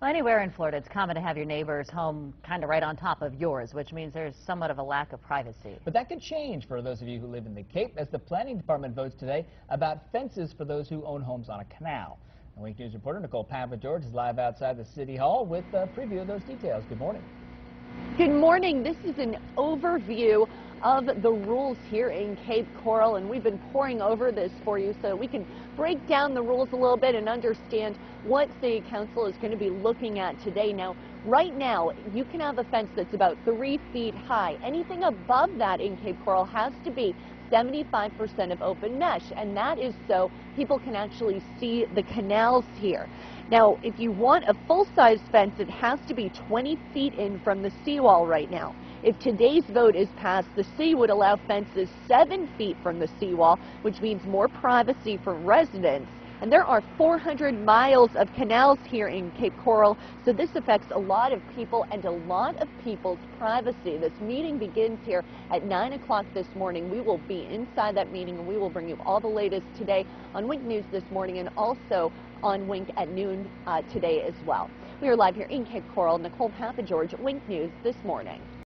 Well, anywhere in Florida, it's common to have your neighbor's home kind of right on top of yours, which means there's somewhat of a lack of privacy. But that could change for those of you who live in the Cape as the Planning Department votes today about fences for those who own homes on a canal. And Wink News reporter Nicole George is live outside the City Hall with a preview of those details. Good morning. Good morning. This is an overview of the rules here in Cape Coral, and we've been pouring over this for you so we can break down the rules a little bit and understand what City Council is going to be looking at today. Now, right now, you can have a fence that's about three feet high. Anything above that in Cape Coral has to be 75% of open mesh, and that is so people can actually see the canals here. Now, if you want a full-size fence, it has to be 20 feet in from the seawall right now. If today's vote is passed, the city would allow fences 7 feet from the seawall, which means more privacy for residents. And there are 400 miles of canals here in Cape Coral, so this affects a lot of people and a lot of people's privacy. This meeting begins here at 9 o'clock this morning. We will be inside that meeting and we will bring you all the latest today on Wink News this morning and also on Wink at noon uh, today as well. We are live here in Cape Coral. Nicole Papageorge, Wink News this morning.